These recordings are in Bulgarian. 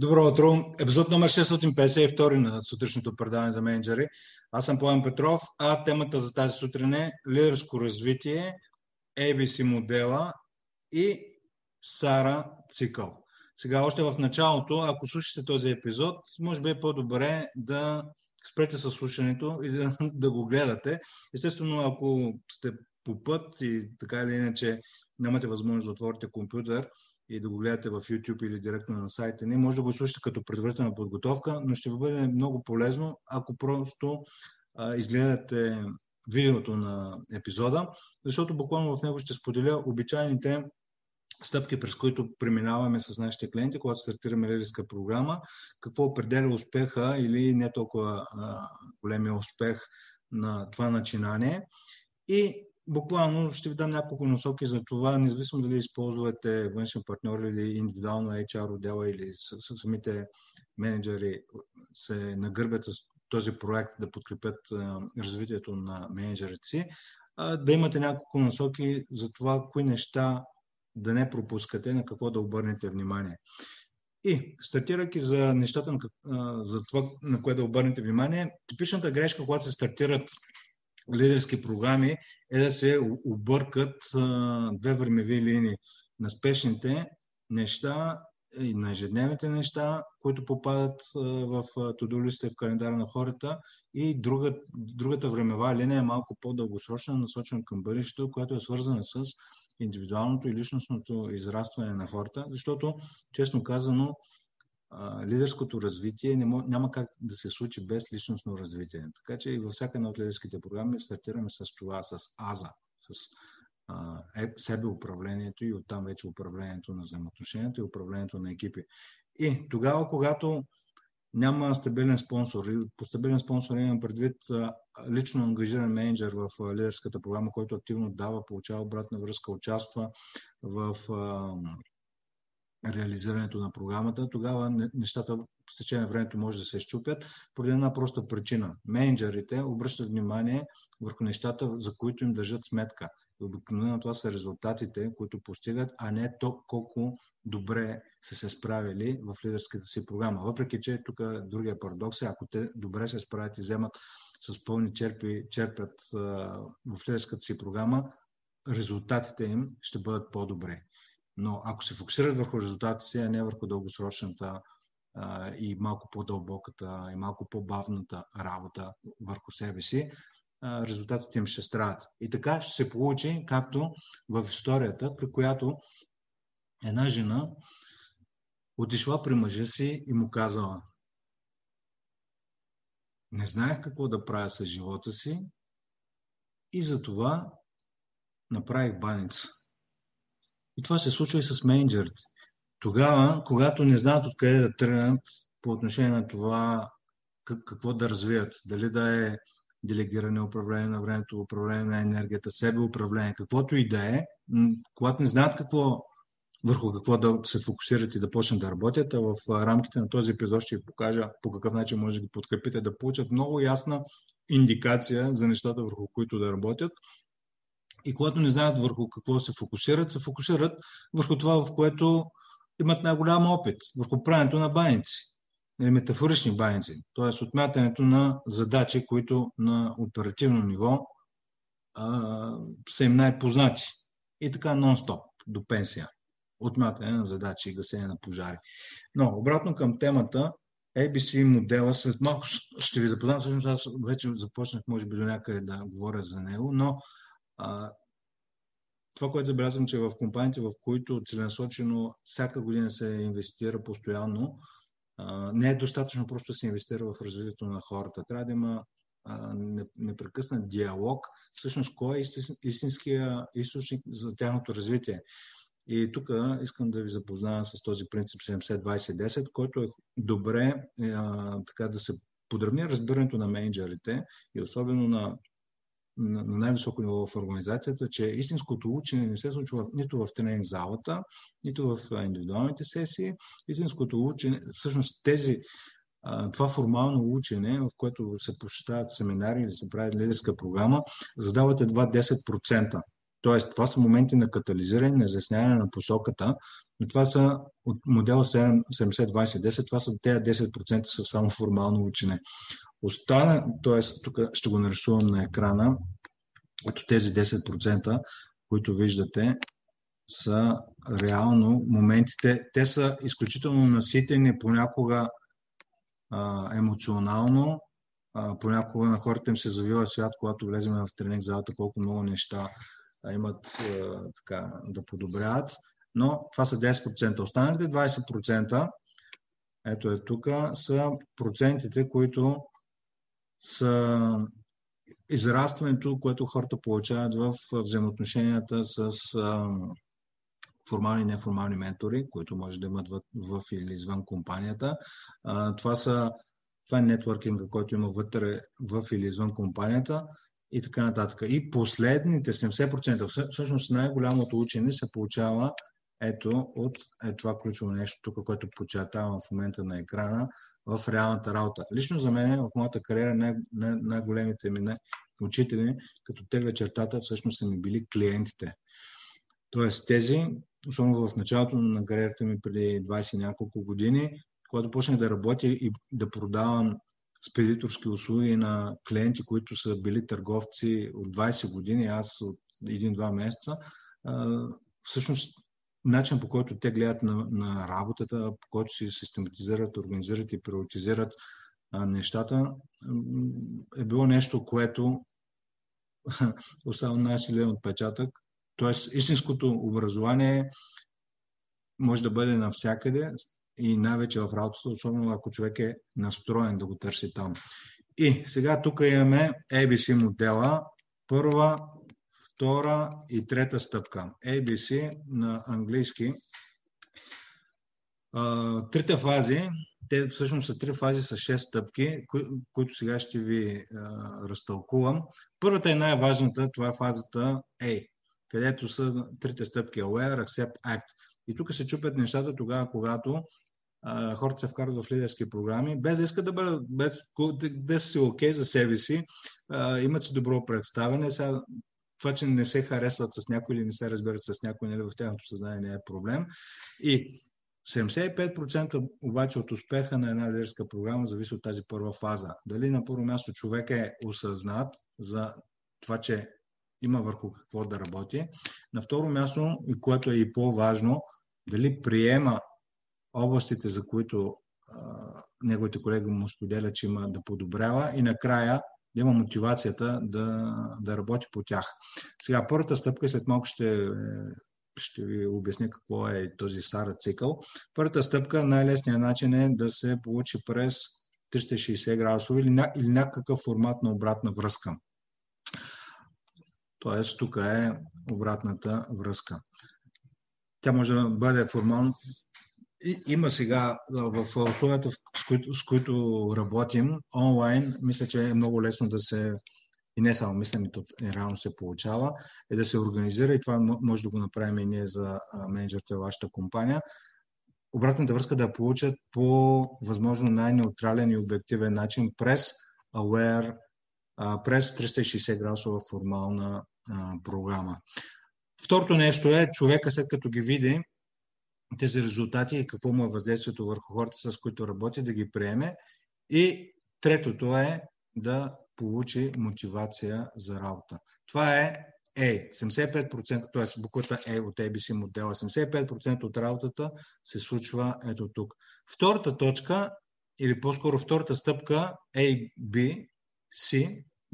Добро утро! Епизод номер 652 на сутрешното предаване за менеджери. Аз съм Пламен Петров, а темата за тази сутрин е лидерско развитие, ABC модела и Сара цикъл. Сега, още в началото, ако слушате този епизод, може би е по-добре да спрете със слушането и да, да го гледате. Естествено, ако сте по път и така или иначе нямате възможност да отворите компютър и да го гледате в YouTube или директно на сайта ни, може да го слушате като предварителна подготовка, но ще ви бъде много полезно, ако просто а, изгледате видеото на епизода, защото буквално в него ще споделя обичайните стъпки, през които преминаваме с нашите клиенти, когато стартираме лидерска програма, какво определя успеха или не толкова а, големия успех на това начинание. И буквално ще ви дам няколко насоки за това, независимо дали използвате външен партньор или индивидуално HR отдела или самите менеджери се нагърбят с този проект да подкрепят развитието на менеджерите си, да имате няколко насоки за това, кои неща да не пропускате, на какво да обърнете внимание. И, стартирайки за нещата, за това, на което да обърнете внимание, типичната грешка, когато се стартират лидерски програми, е да се объркат две времеви линии. На спешните неща и на ежедневните неща, които попадат в тодолистите в календара на хората. И друга, другата времева линия е малко по-дългосрочна, насочена към бъдещето, която е свързана с индивидуалното и личностното израстване на хората, защото, честно казано, лидерското развитие няма как да се случи без личностно развитие. Така че и във всяка една от лидерските програми стартираме с това, с АЗА, с е, себеуправлението и оттам вече управлението на взаимоотношението и управлението на екипи. И тогава, когато няма стабилен спонсор. И по стабилен спонсор имам предвид лично ангажиран менеджер в лидерската програма, който активно дава, получава обратна връзка, участва в реализирането на програмата, тогава нещата с течение на времето може да се щупят поради една проста причина. Менеджерите обръщат внимание върху нещата, за които им държат сметка. И обикновено това са резултатите, които постигат, а не то колко добре са се справили в лидерската си програма. Въпреки, че тук другия парадокс е, ако те добре се справят и вземат с пълни черпи, черпят а, в лидерската си програма, резултатите им ще бъдат по-добре. Но ако се фокусират върху резултатите а не върху дългосрочната а, и малко по-дълбоката и малко по-бавната работа върху себе си, а, резултатите им ще страдат. И така ще се получи, както в историята, при която една жена отишла при мъжа си и му казала не знаех какво да правя с живота си и затова направих баница. И това се случва и с менеджерите. Тогава, когато не знаят откъде да тръгнат по отношение на това какво да развият, дали да е делегиране, управление на времето, управление на енергията, себе управление, каквото и да е, когато не знаят какво, върху какво да се фокусират и да почнат да работят, а в рамките на този епизод ще ви покажа по какъв начин може да ги подкрепите да получат много ясна индикация за нещата, върху които да работят и когато не знаят върху какво се фокусират, се фокусират върху това, в което имат най-голям опит, върху правенето на баници, или метафорични баници, т.е. отмятането на задачи, които на оперативно ниво а, са им най-познати. И така нон-стоп, до пенсия. Отмятане на задачи и гасене на пожари. Но, обратно към темата, ABC модела, след малко ще ви запознам, всъщност аз вече започнах, може би, до някъде да говоря за него, но а, това, което забелязвам, че в компаниите, в които целенасочено всяка година се инвестира постоянно, а, не е достатъчно просто да се инвестира в развитието на хората. Трябва да има а, непрекъснат диалог, всъщност кой е истинския източник за тяхното развитие. И тук искам да ви запозная с този принцип 70-20-10, който е добре а, така да се подравни разбирането на менеджерите и особено на на, на най-високо ниво в организацията, че истинското учене не се случва нито в тренинг залата, нито в индивидуалните сесии. Истинското учене, всъщност тези това формално учене, в което се посещават семинари или се прави лидерска програма, задават едва 10% Тоест, това са моменти на катализиране, на изясняване на посоката, но това са от модела 70-20-10, това са тези 10% са само формално учене. Остана, т.е. тук ще го нарисувам на екрана, ето тези 10%, които виждате, са реално моментите. Те са изключително наситени понякога а, емоционално, а, понякога на хората им се завива свят, когато влезем в тренинг залата, колко много неща имат а, така, да подобряват. Но това са 10%. Останалите 20%, ето е тук, са процентите, които са израстването, което хората получават в взаимоотношенията с формални и неформални ментори, които може да имат в, в или извън компанията. това, са, това е нетворкинга, който има вътре в или извън компанията и така нататък. И последните 70%, всъщност най-голямото учене се получава ето от е това ключово нещо тук, което подчертавам в момента на екрана, в реалната работа. Лично за мен в моята кариера най- най- най-големите ми учители, като тегля чертата, всъщност са ми били клиентите. Тоест тези, особено в началото на кариерата ми преди 20 няколко години, когато почнах да работя и да продавам спедиторски услуги на клиенти, които са били търговци от 20 години, аз от един-два месеца, всъщност начин по който те гледат на, на работата, по който си систематизират, организират и приоритизират нещата, е било нещо, което остава най-силен отпечатък. Тоест, истинското образование може да бъде навсякъде и най-вече в работата, особено ако човек е настроен да го търси там. И сега тук имаме ABC модела. Първа, втора и трета стъпка. ABC на английски. Трите фази, те всъщност са три фази с 6 стъпки, кои, които сега ще ви а, разтълкувам. Първата е най-важната, това е фазата A, където са трите стъпки Aware, Accept, Act. И тук се чупят нещата тогава, когато а, хората се вкарват в лидерски програми, без да искат да бъдат, без, да си окей okay за себе си, а, имат си добро представяне. Сега това, че не се харесват с някой или не се разбират с някой, нали, в тяхното съзнание не е проблем. И 75% обаче от успеха на една лидерска програма зависи от тази първа фаза. Дали на първо място човек е осъзнат за това, че има върху какво да работи. На второ място, и което е и по-важно, дали приема областите, за които а, неговите колеги му споделят, че има да подобрява и накрая да има мотивацията да, да работи по тях. Сега, първата стъпка, след малко ще, ще ви обясня какво е този SARA цикъл. Първата стъпка, най-лесният начин е да се получи през 360 градусови или, ня, или някакъв формат на обратна връзка. Тоест, тук е обратната връзка. Тя може да бъде формално има сега в условията, с които, с които работим, онлайн, мисля, че е много лесно да се, и не само мисля, то реално се получава, е да се организира и това може да го направим и ние за менеджерите в вашата компания, обратната връзка да получат по възможно най-неутрален и обективен начин през Aware, през 360 градусова формална програма. Второто нещо е, човека след като ги види, тези резултати и какво му е въздействието върху хората, с които работи, да ги приеме. И третото е да получи мотивация за работа. Това е A. 75%, т.е. буквата E от ABC модела, 75% от работата се случва ето тук. Втората точка, или по-скоро втората стъпка, A, B,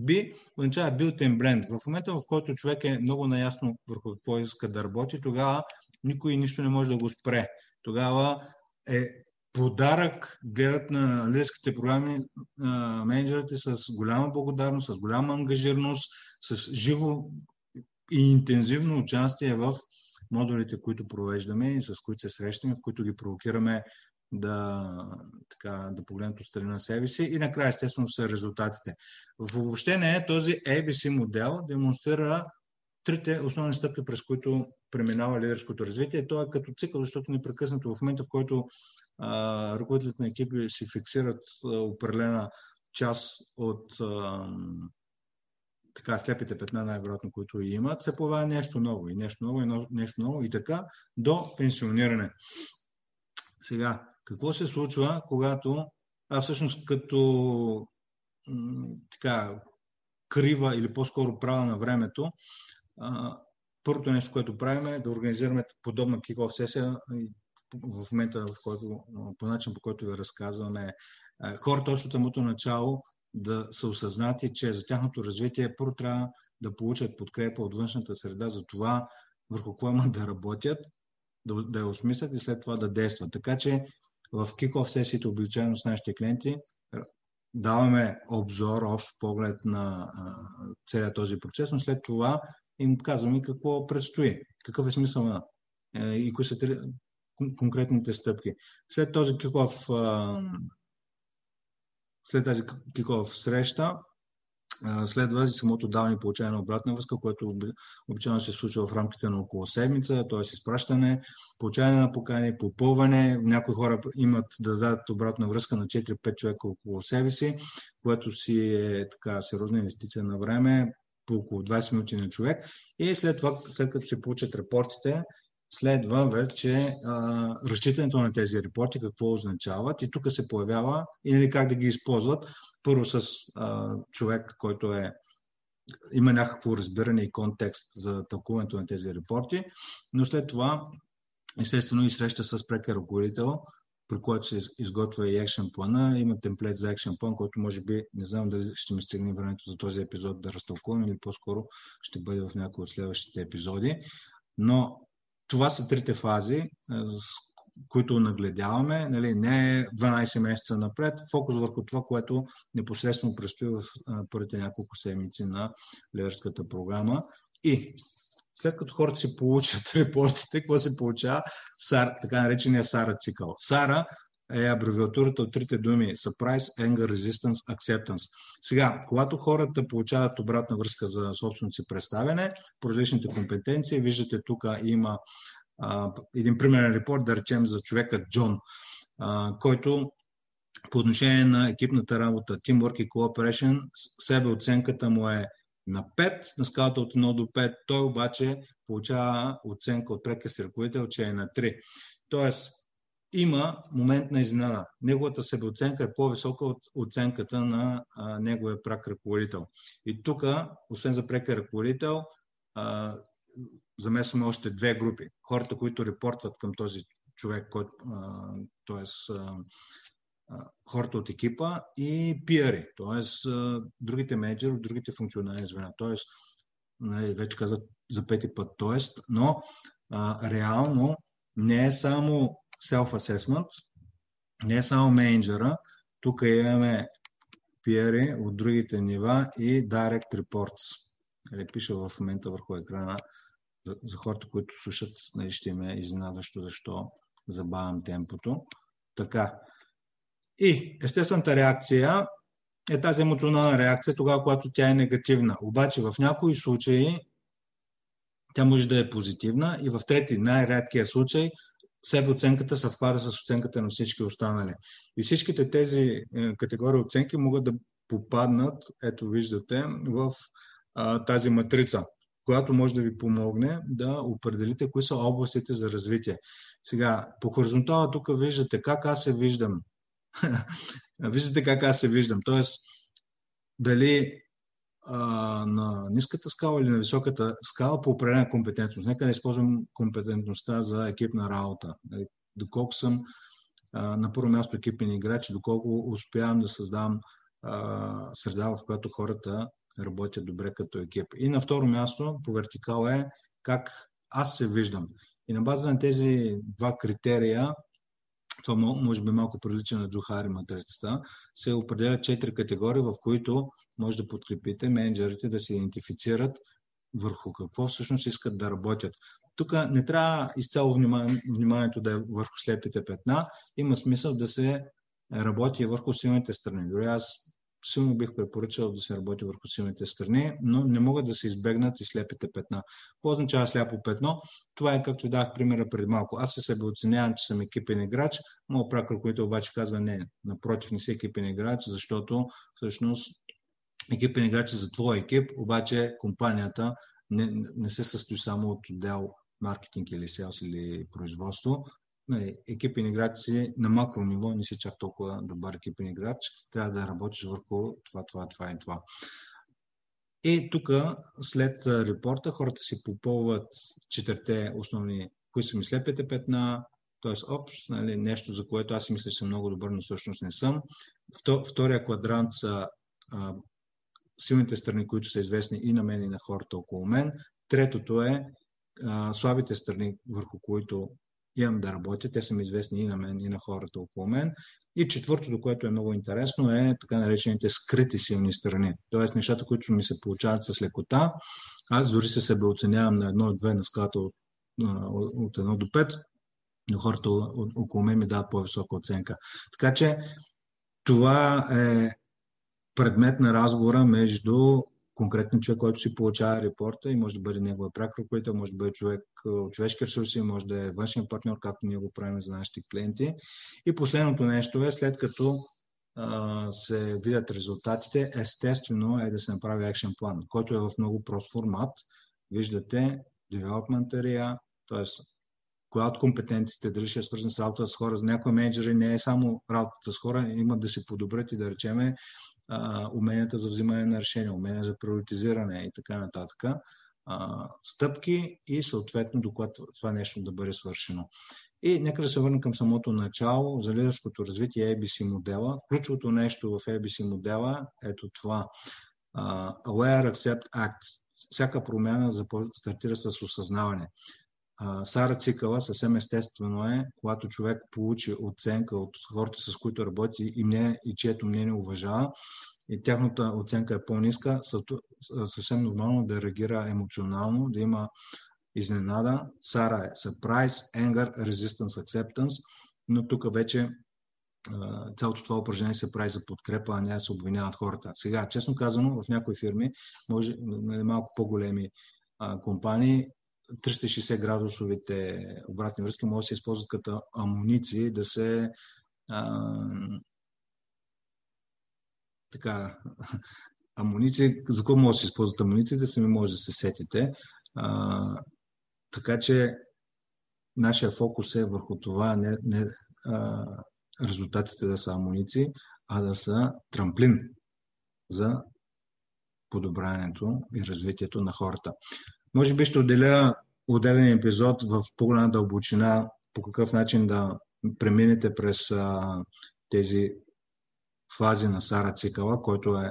B означава built-in brand. В момента, в който човек е много наясно върху какво иска да работи, тогава никой нищо не може да го спре. Тогава е подарък гледат на лидерските програми менеджерите с голяма благодарност, с голяма ангажираност, с живо и интензивно участие в модулите, които провеждаме и с които се срещаме, в които ги провокираме да, така, да погледнат от страна на себе си и накрая естествено са резултатите. В обобщение този ABC модел демонстрира трите основни стъпки, през които преминава лидерското развитие. То е като цикъл, защото непрекъснато в момента, в който а, ръководителите на екипи си фиксират а, определена част от а, така слепите петна най-вероятно, които имат, се появява нещо ново и нещо ново и нещо ново и така до пенсиониране. Сега, какво се случва, когато, а всъщност като така, крива или по-скоро права на времето, а, първото нещо, което правим е да организираме подобна киков сесия в момента, в който, по начин, по който ви разказваме, хората още от самото начало да са осъзнати, че за тяхното развитие първо трябва да получат подкрепа от външната среда за това върху какво имат да работят, да, да я осмислят и след това да действат. Така че в киков сесиите обичайно с нашите клиенти даваме обзор, общ поглед на целият този процес, но след това им казваме какво предстои, какъв е смисъл на е, и кои са конкретните стъпки. След този киков, след тази киков среща, следва самото даване и получаване на обратна връзка, което обичайно се случва в рамките на около седмица, т.е. изпращане, получаване на покани, попълване. Някои хора имат да дадат обратна връзка на 4-5 човека около себе си, което си е така сериозна инвестиция на време, по около 20 минути на човек. И след това, след като се получат репортите, следва вече а, разчитането на тези репорти, какво означават и тук се появява или как да ги използват. Първо с а, човек, който е има някакво разбиране и контекст за тълкуването на тези репорти, но след това естествено и среща с прекия при който се изготвя и екшен плана. Има темплет за екшен план, който може би, не знам дали ще ми стигне времето за този епизод да разтълкувам или по-скоро ще бъде в някои от следващите епизоди. Но това са трите фази, които нагледяваме. Нали, не 12 месеца напред, фокус върху това, което непосредствено предстои в първите няколко седмици на лидерската програма. И след като хората си получат репортите, какво се получава? САР, така наречения САРА цикъл. САРА е абревиатурата от трите думи Surprise, Anger, Resistance, Acceptance. Сега, когато хората получават обратна връзка за собственото си представяне, по различните компетенции, виждате тук има а, един примерен репорт, да речем за човека Джон, а, който по отношение на екипната работа, teamwork и cooperation, себе оценката му е на 5, на скалата от 1 до 5. Той обаче получава оценка от прекия си ръководител, че е на 3. Тоест, има момент на изненада. Неговата себеоценка е по-висока от оценката на а, неговия прак ръководител. И тук, освен за прекия ръководител, а, замесваме още две групи. Хората, които репортват към този човек, който, т.е. хората от екипа и пиари, т.е. другите менеджери от другите функционални звена. Т.е. Нали, вече казах за пети път, т.е. но а, реално не е само self-assessment, не е само менеджера, тук имаме пиари от другите нива и direct reports. Нали, пиша в момента върху екрана за хората, които слушат, нали, ще им е изненадващо защо забавям темпото. Така. И естествената реакция е тази емоционална реакция, тогава, когато тя е негативна. Обаче в някои случаи тя може да е позитивна и в трети, най-редкия случай, себе оценката съвпада с оценката на всички останали. И всичките тези е, категории оценки могат да попаднат, ето виждате, в а, тази матрица, която може да ви помогне да определите кои са областите за развитие. Сега, по хоризонтала тук виждате как аз се виждам. виждате как аз се виждам. Тоест, дали а, на ниската скала или на високата скала по определена компетентност. Нека да използвам компетентността за екипна работа. Нали, доколко съм а, на първо място екипен играч, доколко успявам да създам а, среда, в която хората работят добре като екип. И на второ място по вертикал е как аз се виждам. И на база на тези два критерия, това може би малко прилича на Джухари матрицата, се определят четири категории, в които може да подкрепите менеджерите да се идентифицират върху какво всъщност искат да работят. Тук не трябва изцяло вниманието да е върху слепите петна, има смисъл да се работи върху силните страни. Дори аз силно бих препоръчал да се работи върху силните страни, но не могат да се избегнат и слепите петна. Какво означава сляпо петно? Това е както дах примера преди малко. Аз се себе оценявам, че съм екипен играч, моят прак ръководител обаче казва не, напротив, не си екипен играч, защото всъщност екипен играч за твой екип, обаче компанията не, не се състои само от отдел маркетинг или селс или производство. Нали, екипен играч си на макро ниво не си чак толкова добър екипен играч. Трябва да работиш върху това, това, това и това. И тук, след репорта, хората си попълват четирите основни, кои са ми слепите петна, т.е. опс, нали, нещо, за което аз си мисля, че съм много добър, но всъщност не съм. Втория квадрант са а, силните страни, които са известни и на мен, и на хората около мен. Третото е а, слабите страни, върху които имам да работя. Те са ми известни и на мен, и на хората около мен. И четвъртото, което е много интересно, е така наречените скрити силни страни. Тоест нещата, които ми се получават с лекота. Аз дори се себе оценявам на едно-две на скалата от, от едно до пет, но хората около мен ми дават по-висока оценка. Така че това е предмет на разговора между конкретен човек, който си получава репорта и може да бъде неговия пряк ръководител, може да бъде човек от човешки ресурси, може да е външен партньор, както ние го правим за нашите клиенти. И последното нещо е, след като а, се видят резултатите, естествено е да се направи екшен план, който е в много прост формат. Виждате development area, т.е. коя от компетенциите, дали ще е свързан с работата с хора. За някои менеджери не е само работата с хора, имат да се подобрят и да речеме уменията за взимане на решения, умения за приоритизиране и така нататък, а, стъпки и съответно доклад това нещо да бъде свършено. И нека да се върнем към самото начало за лидерското развитие ABC модела. Ключовото нещо в ABC модела ето това. Uh, aware, Accept, Act. Всяка промяна стартира с осъзнаване. Сара Цикала съвсем естествено е, когато човек получи оценка от хората, с които работи и, мнение, и чието мнение уважава, и тяхната оценка е по-ниска, съвсем нормално да реагира емоционално, да има изненада. Сара е surprise, anger, resistance, acceptance, но тук вече цялото това упражнение се прави за подкрепа, а не да се обвиняват хората. Сега, честно казано, в някои фирми, може нали, малко по-големи компании, 360 градусовите обратни връзки могат да се използват като амуниции да се а, така, амуниции, за какво може да се използват амунициите, сами може да се сетите. А, така че нашия фокус е върху това не, не а, резултатите да са амуниции, а да са трамплин за подобряването и развитието на хората. Може би ще отделя отделен епизод в по-голяма дълбочина по какъв начин да преминете през а, тези фази на Сара Цикала, който е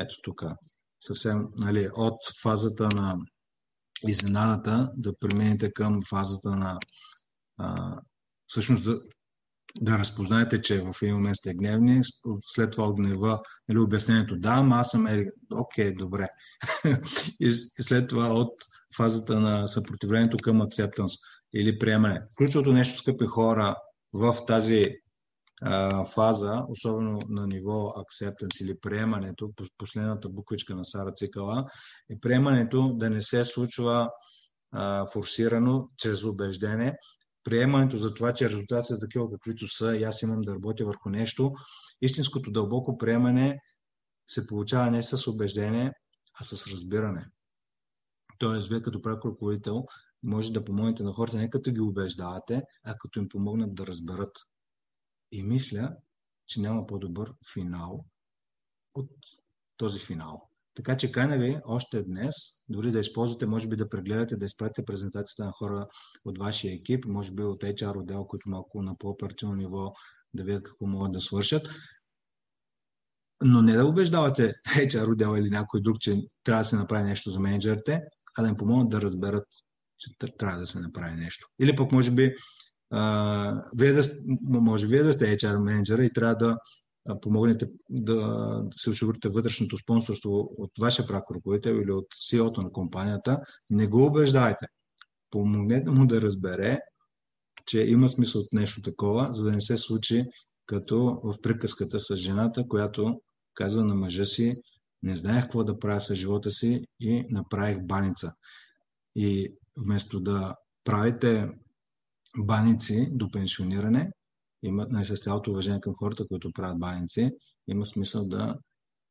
ето тук. Съвсем нали, от фазата на изненадата да преминете към фазата на а, всъщност да, да разпознаете, че в един момент сте гневни, след това от гнева, или обяснението да, ама аз съм ери, окей, добре. и след това от фазата на съпротивлението към акцептанс или приемане. Ключовото нещо, скъпи хора, в тази а, фаза, особено на ниво acceptance или приемането, последната буквичка на Сара Цикала, е приемането да не се случва а, форсирано чрез убеждение, приемането за това, че резултатите са такива каквито са и аз имам да работя върху нещо, истинското дълбоко приемане се получава не с убеждение, а с разбиране. Тоест, вие като прак ръководител може да помогнете на хората не като ги убеждавате, а като им помогнат да разберат. И мисля, че няма по-добър финал от този финал. Така че каня ви още днес, дори да използвате, може би да прегледате, да изпратите презентацията на хора от вашия екип, може би от HR отдел, които малко на по-оперативно ниво да видят какво могат да свършат. Но не да убеждавате HR отдел или някой друг, че трябва да се направи нещо за менеджерите, а да им помогнат да разберат, че трябва да се направи нещо. Или пък може би а, вие да, може вие да сте HR менеджера и трябва да помогнете да се осигурите вътрешното спонсорство от вашия прак ръководител или от CEO-то на компанията, не го убеждайте. Помогнете му да разбере, че има смисъл от нещо такова, за да не се случи като в приказката с жената, която казва на мъжа си, не знаех какво да правя с живота си и направих баница. И вместо да правите баници до пенсиониране, има, най- с цялото уважение към хората, които правят баници, има смисъл да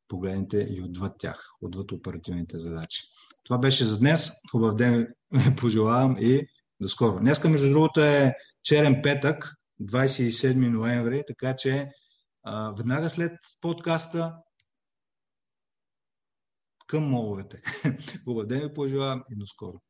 погледнете и отвъд тях, отвъд оперативните задачи. Това беше за днес. Хубав ден пожелавам и до скоро. Днеска, между другото, е черен петък, 27 ноември, така че а, веднага след подкаста към моловете. Хубав ден ви пожелавам и до скоро.